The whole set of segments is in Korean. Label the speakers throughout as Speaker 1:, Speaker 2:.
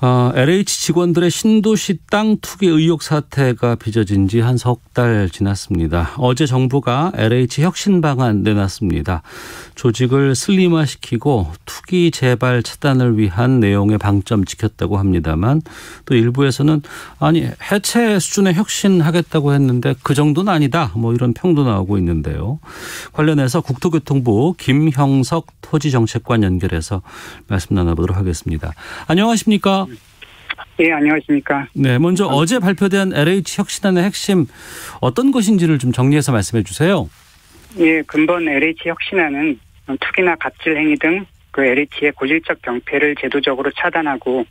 Speaker 1: 어, LH 직원들의 신도시 땅 투기 의혹 사태가 빚어진 지 한 석 달 지났습니다. 어제 정부가 LH 혁신 방안 내놨습니다. 조직을 슬림화시키고 투기 재발 차단을 위한 내용의 방점 지켰다고 합니다만 또 일부에서는 아니 해체 수준의 혁신하겠다고 했는데 그 정도는 아니다. 뭐 이런 평도 나오고 있는데요. 관련해서 국토교통부 김형석 토지정책관 연결해서 말씀 나눠보도록 하겠습니다. 안녕하십니까?
Speaker 2: 예, 안녕하십니까.
Speaker 1: 네, 먼저 어. 제 발표된 LH 혁신안의 핵심 어떤 것인지를 좀 정리해서 말씀해 주세요.
Speaker 2: 예, 근본 LH 혁신안은 투기나 갑질 행위 등 그 LH의 고질적 병폐를 제도적으로 차단하고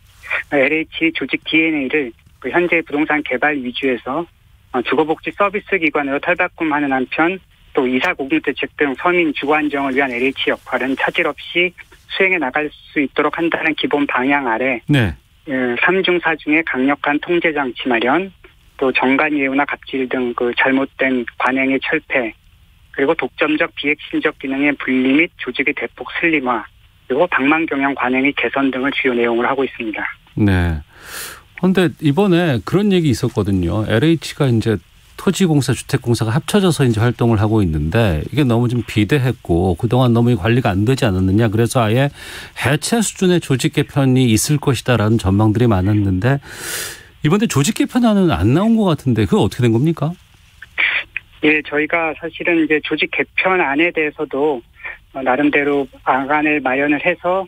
Speaker 2: LH 조직 DNA를 그 현재 부동산 개발 위주에서 어, 주거복지 서비스 기관으로 탈바꿈하는 한편 또 이사 공급 대책 등 서민 주거 안정을 위한 LH 역할은 차질 없이 수행해 나갈 수 있도록 한다는 기본 방향 아래 네. 3중 4중의 강력한 통제 장치 마련, 또 정관 예우나 갑질 등 그 잘못된 관행의 철폐, 그리고 독점적 비핵심적 기능의 분리 및 조직의 대폭 슬림화, 그리고 방망 경영 관행의 개선 등을 주요 내용으로 하고 있습니다.
Speaker 1: 네. 그런데 이번에 그런 얘기 있었거든요. LH가 이제 토지공사, 주택공사가 합쳐져서 이제 활동을 하고 있는데 이게 너무 좀 비대했고 그동안 너무 관리가 안 되지 않았느냐. 그래서 아예 해체 수준의 조직 개편이 있을 것이다라는 전망들이 많았는데 이번에 조직 개편안은 안 나온 것 같은데 그거 어떻게 된 겁니까?
Speaker 2: 예, 저희가 사실은 이제 조직 개편안에 대해서도 어, 나름대로 방안을 마련을 해서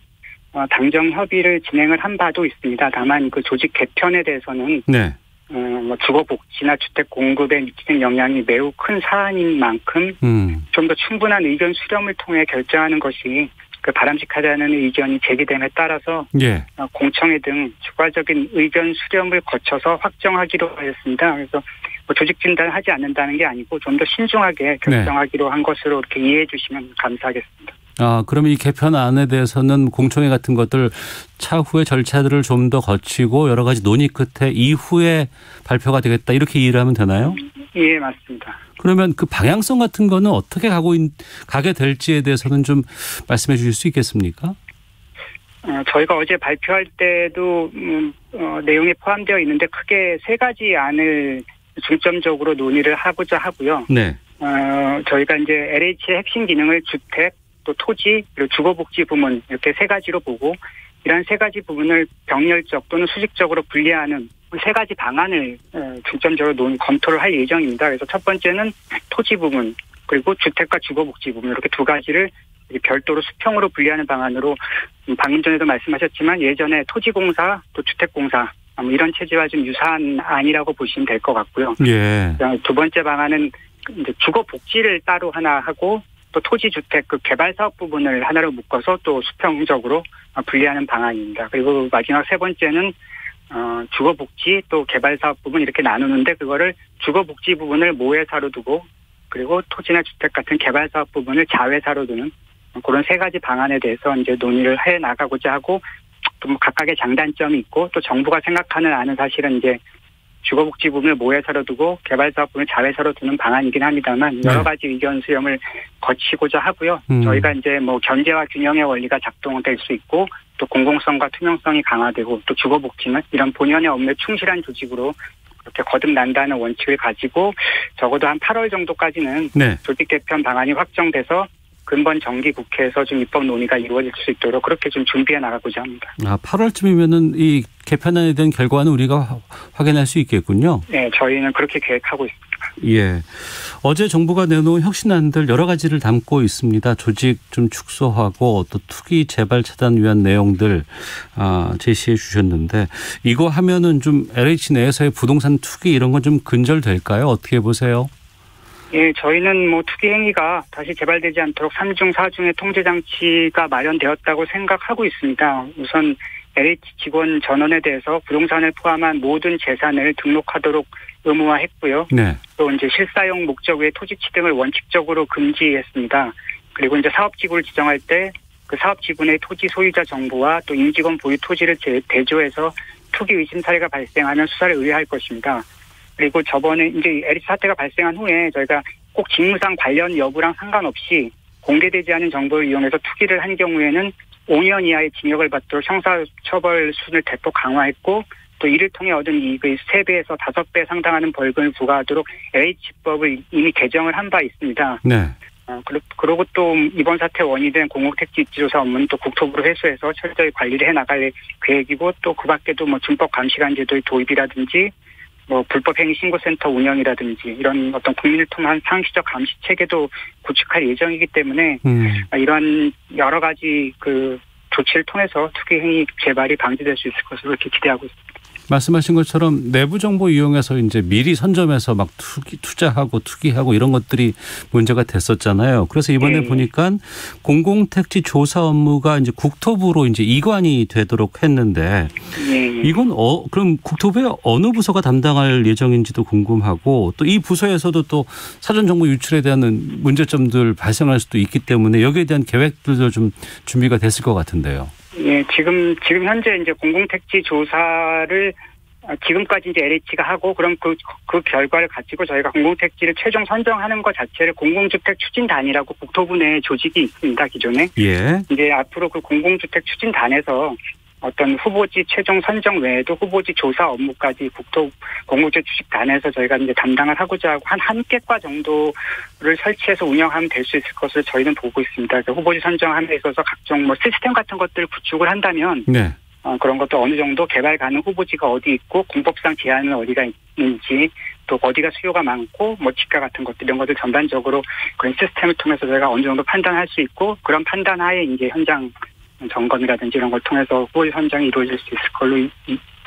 Speaker 2: 어, 당정 협의를 진행을 한 바도 있습니다. 다만 그 조직 개편에 대해서는 네. 어, 뭐 주거 복지나 주택 공급에 미치는 영향이 매우 큰 사안인 만큼 음. 좀더 충분한 의견 수렴을 통해 결정하는 것이 그 바람직하다는 의견이 제기됨에 따라서 예. 어, 공청회 등 추가적인 의견 수렴을 거쳐서 확정하기로 하였습니다. 그래서 뭐 조직 진단을 하지 않는다는 게 아니고 좀 더 신중하게 네. 결정하기로 네. 한 것으로 이렇게 이해해 주시면 감사하겠습니다.
Speaker 1: 아, 그러면 이 개편안에 대해서는 공청회 같은 것들 차후의 절차들을 좀 더 거치고 여러 가지 논의 끝에 이후에 발표가 되겠다 이렇게 이해를 하면 되나요?
Speaker 2: 예, 맞습니다.
Speaker 1: 그러면 그 방향성 같은 거는 어떻게 가고 있, 가게 될지에 대해서는 좀 말씀해 주실 수 있겠습니까?
Speaker 2: 어, 저희가 어제 발표할 때도 음, 어, 내용에 포함되어 있는데 크게 세 가지 안을 중점적으로 논의를 하고자 하고요. 네. 어, 저희가 이제 LH의 핵심 기능을 주택, 또 토지 그리고 주거복지 부문 이렇게 세 가지로 보고 이런 세 가지 부분을 병렬적 또는 수직적으로 분리하는 세 가지 방안을 어, 중점적으로 논 검토를 할 예정입니다. 그래서 첫 번째는 토지 부분 그리고 주택과 주거복지 부분 이렇게 두 가지를 별도로 수평으로 분리하는 방안으로 음, 방금 전에도 말씀하셨지만 예전에 토지공사 또 주택공사 뭐 이런 체제와 좀 유사한 안이라고 보시면 될 것 같고요. 예. 두 번째 방안은 이제 주거 복지를 따로 하나 하고 또 토지 주택 그 개발 사업 부분을 하나로 묶어서 또 수평적으로 분리하는 방안입니다. 그리고 마지막 세 번째는 어 주거복지 또 개발 사업 부분 이렇게 나누는데 그거를 주거복지 부분을 모회사로 두고 그리고 토지나 주택 같은 개발 사업 부분을 자회사로 두는 그런 세 가지 방안에 대해서 이제 논의를 해 나가고자 하고 또뭐 각각의 장단점이 있고 또 정부가 생각하는 안은 사실은 이제 주거복지 부분을 모회사로 두고 개발사업 부분을 자회사로 두는 방안이긴 합니다만 네. 여러 가지 의견 수렴을 거치고자 하고요. 음. 저희가 이제 뭐 견제와 균형의 원리가 작동될 수 있고 또 공공성과 투명성이 강화되고 또 주거복지는 이런 본연의 업무에 충실한 조직으로 그렇게 거듭난다는 원칙을 가지고 적어도 한 8월 정도까지는 네. 조직 개편 방안이 확정돼서 근본 정기 국회에서 좀 입법 논의가 이루어질 수 있도록 그렇게 좀 준비해 나가고자 합니다.
Speaker 1: 아, 8월쯤이면은 이 개편안에 대한 결과는 우리가 확인할 수 있겠군요.
Speaker 2: 네, 저희는 그렇게 계획하고 있습니다.
Speaker 1: 예. 어제 정부가 내놓은 혁신안들 여러 가지를 담고 있습니다. 조직 좀 축소하고 또 투기 재발 차단 위한 내용들 아, 제시해 주셨는데 이거 하면은 좀 LH 내에서의 부동산 투기 이런 건 좀 근절될까요? 어떻게 보세요?
Speaker 2: 예, 저희는 뭐 투기 행위가 다시 재발되지 않도록 3중, 4중의 통제 장치가 마련되었다고 생각하고 있습니다. 우선 LH 직원 전원에 대해서 부동산을 포함한 모든 재산을 등록하도록 의무화했고요. 네. 또 이제 실사용 목적 외 토지 취득을 원칙적으로 금지했습니다. 그리고 이제 사업지구를 지정할 때 그 사업지구의 토지 소유자 정보와 또 임직원 보유 토지를 대조해서 투기 의심 사례가 발생하면 수사를 의뢰할 것입니다. 그리고 저번에 이제 LH 사태가 발생한 후에 저희가 꼭 직무상 관련 여부랑 상관없이 공개되지 않은 정보를 이용해서 투기를 한 경우에는 5년 이하의 징역을 받도록 형사처벌 수준을 대폭 강화했고 또 이를 통해 얻은 이익의 3배에서 5배 상당하는 벌금을 부과하도록 LH법을 이미 개정을 한 바 있습니다. 네. 어, 그리고 또 이번 사태 원인된 공공택지 입지조사 업무는 또 국토부로 회수해서 철저히 관리를 해 나갈 계획이고 또 그 밖에도 뭐 준법 감시관 제도의 도입이라든지 뭐 불법 행위 신고센터 운영이라든지 이런 어떤 국민을 통한 상시적 감시 체계도 구축할 예정이기 때문에 음. 이런 여러 가지 그 조치를 통해서 투기 행위 재발이 방지될 수 있을 것으로 이렇게 기대하고 있습니다.
Speaker 1: 말씀하신 것처럼 내부 정보 이용해서 이제 미리 선점해서 막 투기 투자하고 투기하고 이런 것들이 문제가 됐었잖아요. 그래서 이번에 네. 보니까 공공택지 조사 업무가 이제 국토부로 이제 이관이 되도록 했는데 네. 이건 어 그럼 국토부의 어느 부서가 담당할 예정인지도 궁금하고 또 이 부서에서도 또 사전 정보 유출에 대한 문제점들 발생할 수도 있기 때문에 여기에 대한 계획들도 좀 준비가 됐을 것 같은데요.
Speaker 2: 예, 지금 지금 현재 이제 공공택지 조사를 지금까지 이제 LH가 하고 그럼 그, 그 결과를 가지고 저희가 공공택지를 최종 선정하는 것 자체를 공공주택 추진단이라고 국토부 내 조직이 있습니다, 기존에. 예. 이제 앞으로 그 공공주택 추진단에서 어떤 후보지 최종 선정 외에도 후보지 조사 업무까지 국토 공무제 주식단에서 저희가 이제 담당을 하고자 하고 한 한 개과 정도를 설치해서 운영하면 될 수 있을 것을 저희는 보고 있습니다. 그래서 후보지 선정함에 있어서 각종 뭐 시스템 같은 것들을 구축을 한다면 네. 어, 그런 것도 어느 정도 개발 가능 후보지가 어디 있고 공법상 제한은 어디가 있는지 또 어디가 수요가 많고 뭐 지가 같은 것들 이런 것들 전반적으로 그런 시스템을 통해서 저희가 어느 정도 판단할 수 있고 그런 판단하에 이제 현장 점검이라든지 이런 걸 통해서 후보지 선정이 이루어질 수 있을 걸로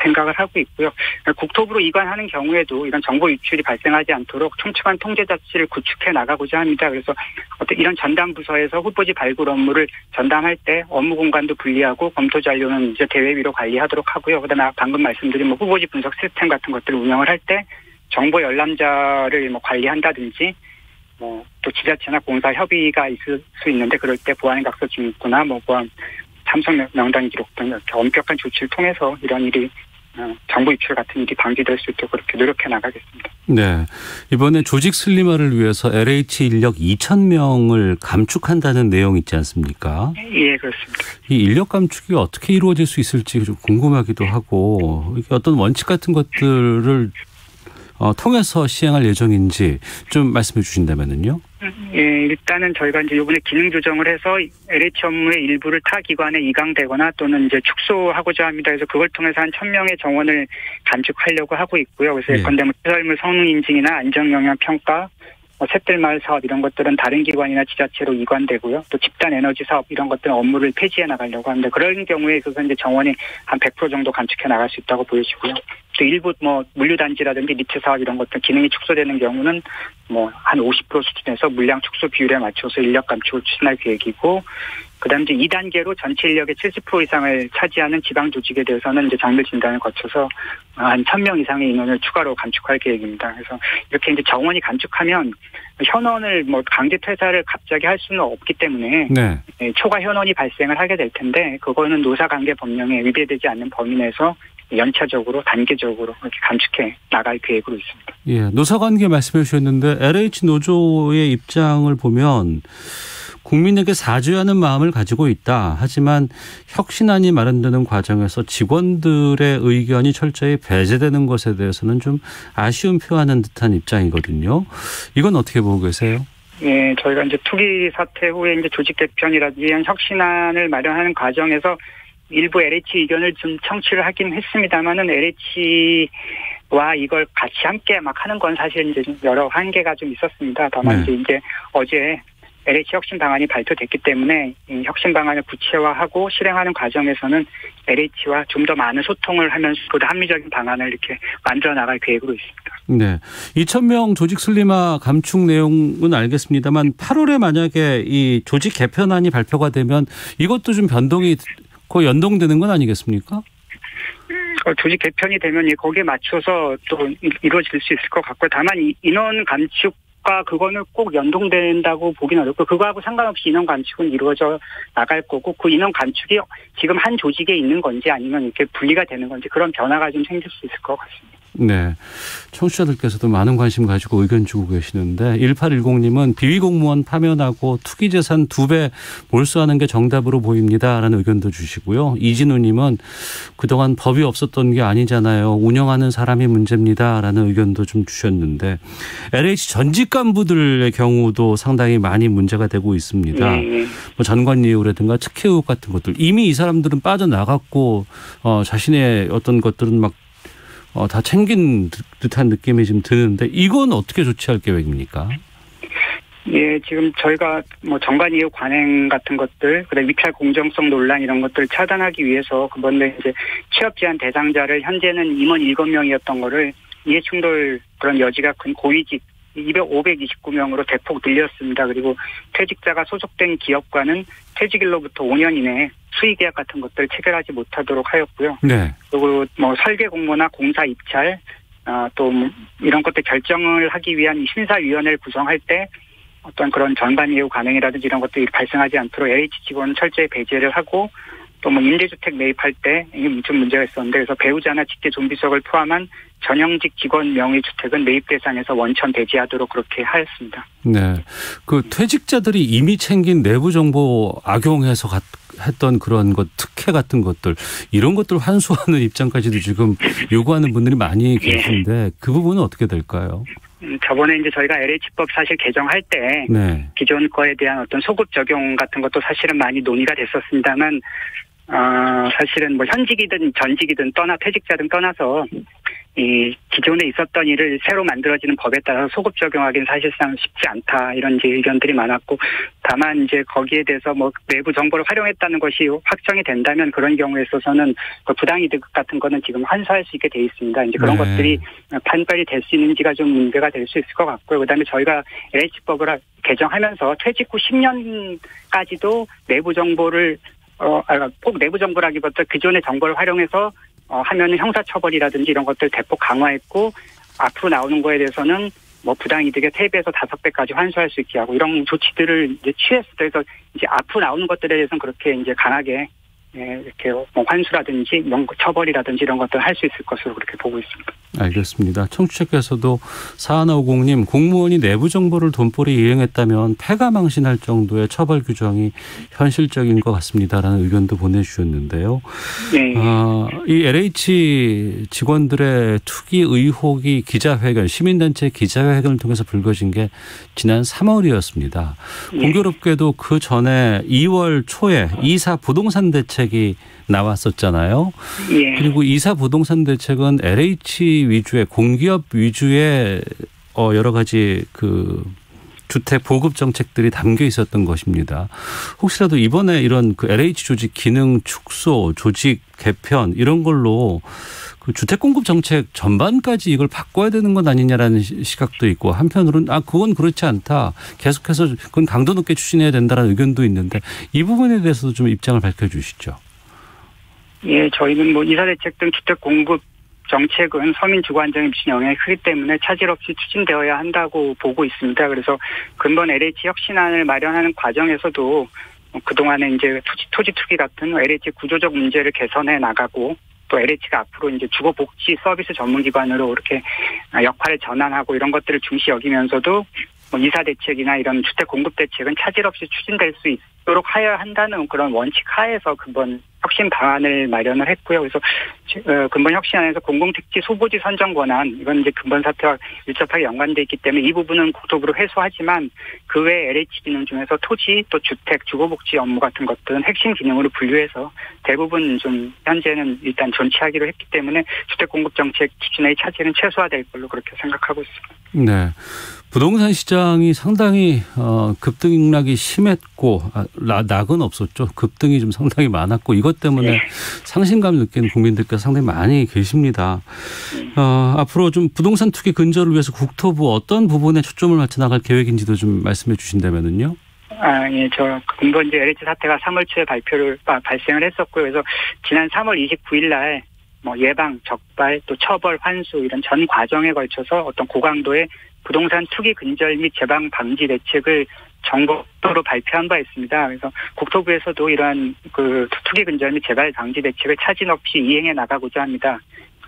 Speaker 2: 생각을 하고 있고요. 국토부로 이관하는 경우에도 이런 정보 유출이 발생하지 않도록 촘촘한 통제 자체를 구축해 나가고자 합니다. 그래서 어떤 이런 전담 부서에서 후보지 발굴 업무를 전담할 때 업무 공간도 분리하고 검토 잔료는 이제 대외 위로 관리하도록 하고요. 그다음에 방금 말씀드린 뭐 후보지 분석 시스템 같은 것들을 운영을 할 때 정보 열람자를 뭐 관리한다든지 뭐또 지자체나 공사 협의가 있을 수 있는데 그럴 때 보안 각서 증거나 뭐 보안 삼성 명단 기록 등 이렇게 엄격한 조치를 통해서 이런 일이 어, 정부 유출 같은 일이 방지될 수 있도록 그렇게 노력해 나가겠습니다.
Speaker 1: 네. 이번에 조직 슬림화를 위해서 LH 인력 2천 명을 감축한다는 내용 있지 않습니까?
Speaker 2: 예, 그렇습니다.
Speaker 1: 이 인력 감축이 어떻게 이루어질 수 있을지 좀 궁금하기도 하고 어떤 원칙 같은 것들을 어, 통해서 시행할 예정인지 좀 말씀해 주신다면요.
Speaker 2: 예, 일단은 저희가 이제 이번에 기능 조정을 해서 LH 업무의 일부를 타 기관에 이강되거나 또는 이제 축소하고자 합니다. 그래서 그걸 통해서 한 천명의 정원을 감축하려고 하고 있고요. 그래서 예컨대 뭐 시설물 성능 인증이나 안전 영향 평가, 뭐 새뜰마을 사업 이런 것들은 다른 기관이나 지자체로 이관되고요. 또 집단 에너지 사업 이런 것들은 업무를 폐지해 나가려고 하는데 그런 경우에 있어서 이제 정원이 한 100% 정도 감축해 나갈 수 있다고 보여지고요. 또 일부 뭐 물류단지라든지 리츠 사업 이런 것들 기능이 축소되는 경우는 뭐 한 50% 수준에서 물량 축소 비율에 맞춰서 인력 감축을 추진할 계획이고 그다음 이제 2단계로 전체 인력의 70% 이상을 차지하는 지방 조직에 대해서는 이제 정밀 진단을 거쳐서 한 1000명 이상의 인원을 추가로 감축할 계획입니다. 그래서 이렇게 이제 정원이 감축하면 현원을 뭐 강제 퇴사를 갑자기 할 수는 없기 때문에 네. 예, 초과 현원이 발생을 하게 될 텐데 그거는 노사관계 법령에 위배되지 않는 범위 내에서 연차적으로 단계적으로 이렇게 감축해 나갈 계획으로 있습니다.
Speaker 1: 예, 노사관계 말씀해 주셨는데 LH 노조의 입장을 보면 국민에게 사죄하는 마음을 가지고 있다. 하지만 혁신안이 마련되는 과정에서 직원들의 의견이 철저히 배제되는 것에 대해서는 좀 아쉬움 표하는 듯한 입장이거든요. 이건 어떻게 보고 계세요?
Speaker 2: 예, 저희가 이제 투기 사태 후에 이제 조직 개편이라든지 혁신안을 마련하는 과정에서 일부 LH 의견을 좀 청취를 하긴 했습니다만은 LH와 이걸 같이 함께 막 하는 건 사실 이제 여러 한계가 좀 있었습니다. 다만 네. 이제 어제 LH 혁신 방안이 발표됐기 때문에 이 혁신 방안을 구체화하고 실행하는 과정에서는 LH와 좀 더 많은 소통을 하면서 보다 합리적인 방안을 이렇게 만들어 나갈 계획으로 있습니다.
Speaker 1: 네. 2천 명 조직 슬림화 감축 내용은 알겠습니다만 8월에 만약에 이 조직 개편안이 발표가 되면 이것도 좀 변동이 그 연동되는 건 아니겠습니까?
Speaker 2: 어, 조직 개편이 되면 거기에 맞춰서 또 이루어질 수 있을 것 같고 다만 인원 감축 과 그거는 꼭 연동된다고 보긴 어렵고 그거하고 상관없이 인원 감축은 이루어져 나갈 거고 그 인원 감축이 지금 한 조직에 있는 건지 아니면 이렇게 분리가 되는 건지 그런 변화가 좀 생길 수 있을 것 같습니다.
Speaker 1: 네. 청취자들께서도 많은 관심 가지고 의견 주고 계시는데 1810님은 비위 공무원 파면하고 투기 재산 두 배 몰수하는 게 정답으로 보입니다 라는 의견도 주시고요. 이진우님은 그동안 법이 없었던 게 아니잖아요. 운영하는 사람이 문제입니다 라는 의견도 좀 주셨는데 LH 전직 간부들의 경우도 상당히 많이 문제가 되고 있습니다. 네. 뭐 전관 예우라든가 특혜 의혹 같은 것들 이미 이 사람들은 빠져나갔고 어 자신의 어떤 것들은 막 어, 다 챙긴 듯한 느낌이 지금 드는데 이건 어떻게 조치할 계획입니까?
Speaker 2: 예, 지금 저희가 뭐 정관 이후 관행 같은 것들, 그다음 위찰 공정성 논란 이런 것들 차단하기 위해서 그번에 이제 취업 제한 대상자를 현재는 임원 7명이었던 거를 이해충돌 그런 여지가 큰 고위직 200, 529명으로 대폭 늘렸습니다. 그리고 퇴직자가 소속된 기업과는 퇴직일로부터 5년 이내에 수의 계약 같은 것들 체결하지 못하도록 하였고요. 네. 그리고 뭐 설계 공모나 공사 입찰 아, 또뭐 이런 것들 결정을 하기 위한 심사위원회를 구성할 때 어떤 그런 전반 예우 가능이라든지 이런 것들이 발생하지 않도록 LH 직원 철저히 배제를 하고 또 뭐 임대주택 매입할 때 이게 좀 문제가 있었는데 그래서 배우자나 직계 좀비석을 포함한 전형직 직원 명의 주택은 매입 대상에서 원천 배제하도록 그렇게 하였습니다.
Speaker 1: 네, 그 퇴직자들이 이미 챙긴 내부 정보 악용해서 했던 그런 것 특혜 같은 것들 이런 것들 환수하는 입장까지도 지금 요구하는 분들이 많이 예. 계신데 그 부분은 어떻게 될까요?
Speaker 2: 음, 저번에 이제 저희가 LH법 사실 개정할 때 네. 기존 거에 대한 어떤 소급 적용 같은 것도 사실은 많이 논의가 됐었습니다만 어, 사실은 뭐 현직이든 전직이든 떠나 퇴직자든 떠나서 이 기존에 있었던 일을 새로 만들어지는 법에 따라서 소급 적용하기는 사실상 쉽지 않다 이런 이제 의견들이 많았고 다만 이제 거기에 대해서 뭐 내부 정보를 활용했다는 것이 확정이 된다면 그런 경우에 있어서는 그 부당이득 같은 거는 지금 환수할 수 있게 돼 있습니다. 이제 그런 네. 것들이 판별이 될 수 있는지가 좀 문제가 될 수 있을 것 같고요. 그다음에 저희가 LH법을 개정하면서 퇴직 후 10년까지도 내부 정보를 어, 아, 꼭 내부 정보라기보다 기존의 정보를 활용해서 어, 하면은 형사처벌이라든지 이런 것들 대폭 강화했고 앞으로 나오는 거에 대해서는 뭐 부당이득의 3배에서 5배까지 환수할 수 있게 하고 이런 조치들을 이제 취했을 때 그래서 이제 앞으로 나오는 것들에 대해서는 그렇게 이제 강하게 예, 이렇게 뭐 환수라든지 명 처벌이라든지 이런 것들 할 수 있을 것으로 그렇게 보고 있습니다.
Speaker 1: 알겠습니다. 청취자께서도 4150님 공무원이 내부 정보를 돈벌이 이행했다면 폐가망신할 정도의 처벌 규정이 현실적인 것 같습니다라는 의견도 보내주셨는데요. 네. 어, 이 LH 직원들의 투기 의혹이 기자회견 시민단체 기자회견을 통해서 불거진 게 지난 3월이었습니다. 네. 공교롭게도 그 전에 2월 초에 이사 부동산 대책 이 나왔었잖아요. 예. 그리고 이사 부동산 대책은 LH 위주의 공기업 위주의 어 여러 가지 그 주택 보급 정책들이 담겨 있었던 것입니다. 혹시라도 이번에 이런 그 LH 조직 기능 축소, 조직 개편 이런 걸로 그 주택 공급 정책 전반까지 이걸 바꿔야 되는 건 아니냐라는 시각도 있고 한편으로는 아 그건 그렇지 않다. 계속해서 그건 강도 높게 추진해야 된다라는 의견도 있는데 이 부분에 대해서도 좀 입장을 밝혀 주시죠.
Speaker 2: 예, 저희는 뭐 이사 대책 등 주택 공급 정책은 서민 주거 안정에 미치는 영향이 크기 때문에 차질 없이 추진되어야 한다고 보고 있습니다. 그래서 근본 LH 혁신안을 마련하는 과정에서도 그동안에 이제 토지, 토지 투기 같은 LH 구조적 문제를 개선해 나가고 또 LH가 앞으로 이제 주거복지 서비스 전문기관으로 이렇게 역할을 전환하고 이런 것들을 중시 여기면서도 뭐 이사 대책이나 이런 주택 공급 대책은 차질 없이 추진될 수 있도록 하여야 한다는 그런 원칙 하에서 근본 혁신 방안을 마련을 했고요. 그래서 어, 근본 혁신안에서 공공택지 소보지 선정 권한 이건 이제 근본 사태와 밀접하게 연관돼 있기 때문에 이 부분은 국토부로 회수하지만 그 외 LH 기능 중에서 토지 또 주택 주거복지 업무 같은 것들은 핵심 기능으로 분류해서 대부분 좀 현재는 일단 존치하기로 했기 때문에 주택 공급 정책 기준의 차질은 최소화될 걸로 그렇게 생각하고 있습니다.
Speaker 1: 네. 부동산 시장이 상당히 어, 급등락이 심했고 아, 낙은 없었죠. 급등이 좀 상당히 많았고 이것 때문에 네. 상심감 느끼는 국민들께서 상당히 많이 계십니다. 어, 앞으로 좀 부동산 투기 근절을 위해서 국토부 어떤 부분에 초점을 맞춰 나갈 계획인지도 좀 말씀해 주신다면은요.
Speaker 2: 아, 예, 저, 근본 이제 LH 사태가 3월 초에 발표를, 아, 발생을 했었고요. 그래서 지난 3월 29일 날, 뭐, 예방, 적발, 또 처벌, 환수, 이런 전 과정에 걸쳐서 어떤 고강도의 부동산 투기 근절 및 재방 방지 대책을 정부로 발표한 바 있습니다. 그래서 국토부에서도 이러한 그 투기 근절 및 재발 방지 대책을 차진 없이 이행해 나가고자 합니다.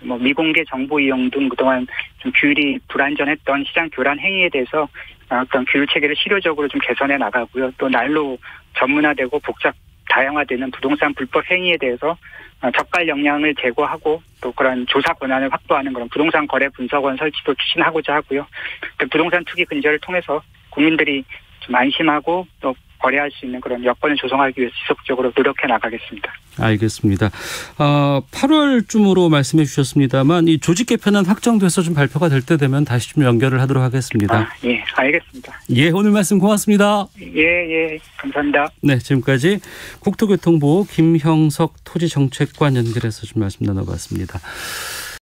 Speaker 2: 뭐 미공개 정보 이용 등 그동안 좀 규율이 불안전했던 시장 교란 행위에 대해서 어떤 규율 체계를 실효적으로 좀 개선해 나가고요. 또 날로 전문화되고 복잡 다양화되는 부동산 불법 행위에 대해서 어, 적발 역량을 제고하고 또 그런 조사 권한을 확보하는 그런 부동산 거래 분석원 설치도 추진하고자 하고요. 부동산 투기 근절을 통해서 국민들이 좀 안심하고 또 거래할 수 있는 그런 여건을 조성하기 위해서 지속적으로 노력해 나가겠습니다.
Speaker 1: 알겠습니다. 어, 8월쯤으로 말씀해 주셨습니다만 이 조직 개편은 확정돼서 좀 발표가 될 때 되면 다시 좀 연결을 하도록 하겠습니다. 아,
Speaker 2: 예, 알겠습니다.
Speaker 1: 예, 오늘 말씀 고맙습니다.
Speaker 2: 예, 예, 감사합니다.
Speaker 1: 네, 지금까지 국토교통부 김형석 토지정책관 연결해서 좀 말씀 나눠봤습니다.